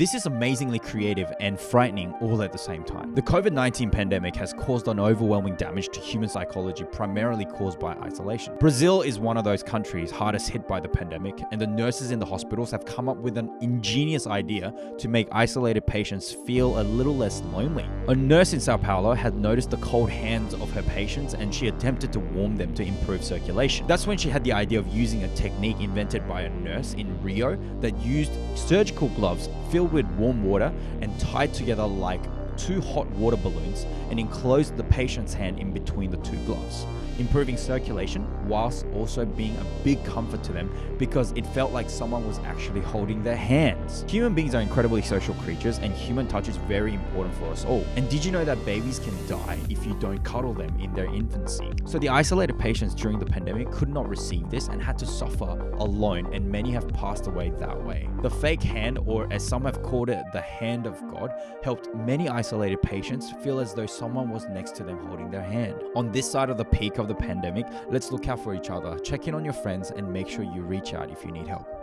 This is amazingly creative and frightening all at the same time. The COVID 19 pandemic has caused an overwhelming damage to human psychology, primarily caused by isolation. Brazil is one of those countries hardest hit by the pandemic, and the nurses in the hospitals have come up with an ingenious idea to make isolated patients feel a little less lonely. A nurse in Sao Paulo had noticed the cold hands of her patients and she attempted to warm them to improve circulation. That's when she had the idea of using a technique invented by a nurse in Rio that used surgical gloves filled with warm water and tied together like two hot water balloons and enclosed the patient's hand in between the two gloves, improving circulation whilst also being a big comfort to them because it felt like someone was actually holding their hands. Human beings are incredibly social creatures and human touch is very important for us all. And did you know that babies can die if you don't cuddle them in their infancy? So the isolated patients during the pandemic could not receive this and had to suffer alone and many have passed away that way. The fake hand or as some have called it the hand of God helped many isolated patients feel as though someone was next to them holding their hand. On this side of the peak of the pandemic, let's look out for each other, check in on your friends, and make sure you reach out if you need help.